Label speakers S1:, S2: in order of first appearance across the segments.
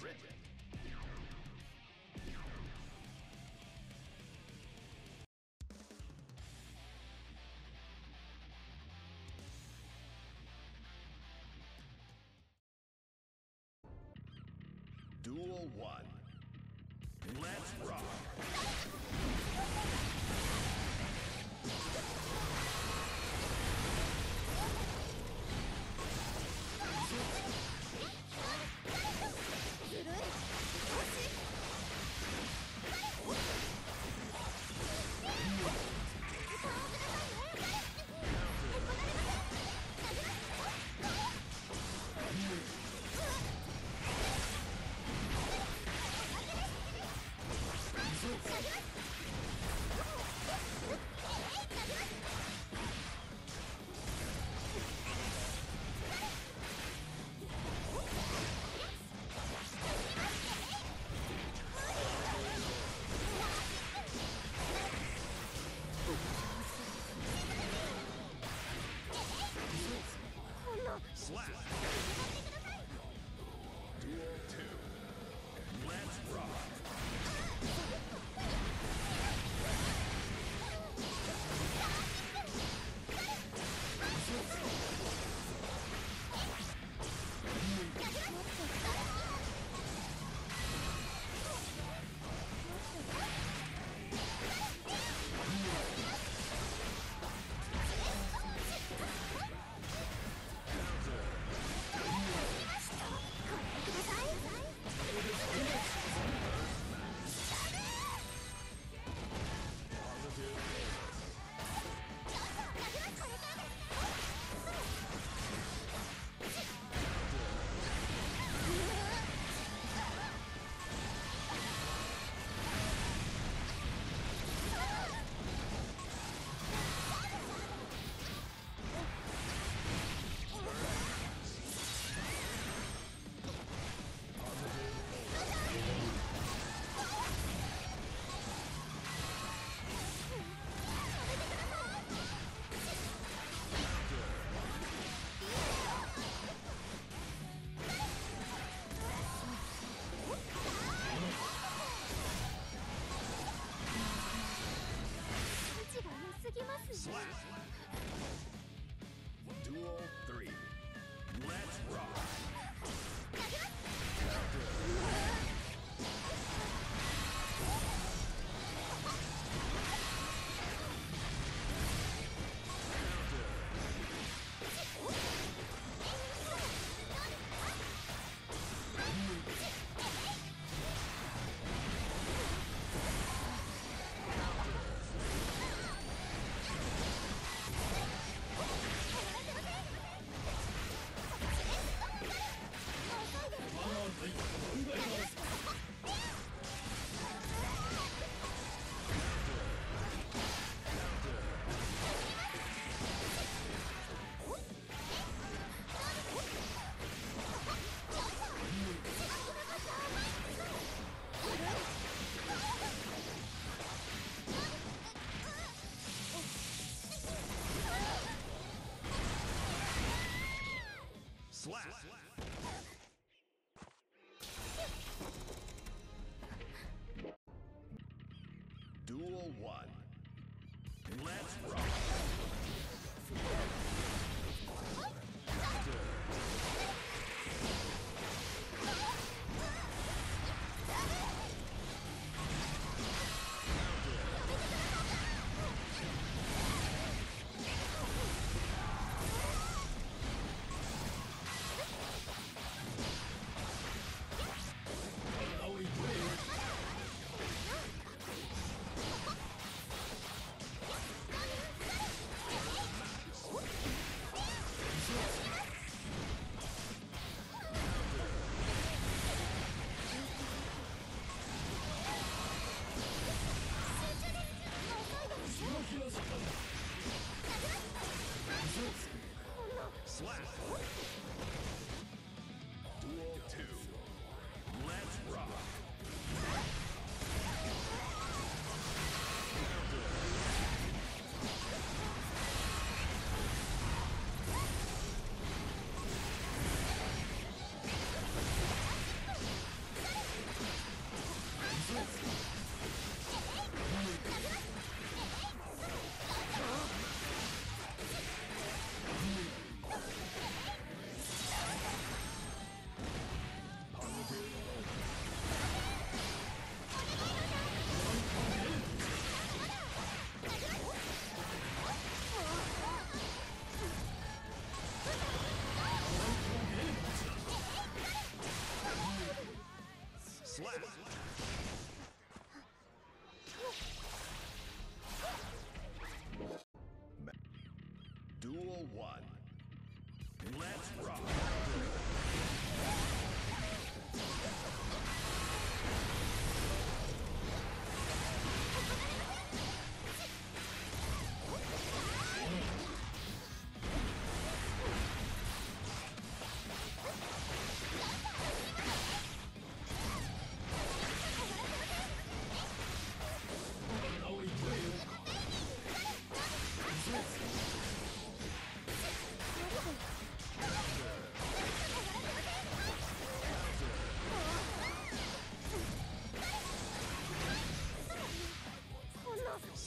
S1: Written. Duel 1. Let's rock! Duel 2. Let's rock! Slap! Duel 3. Let's rock!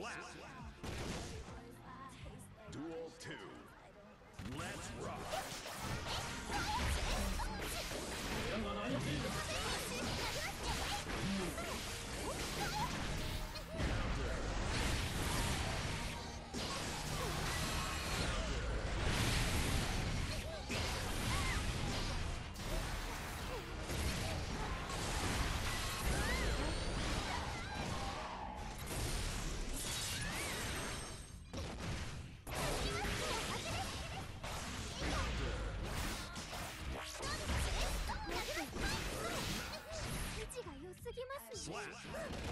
S1: Slap. Slap.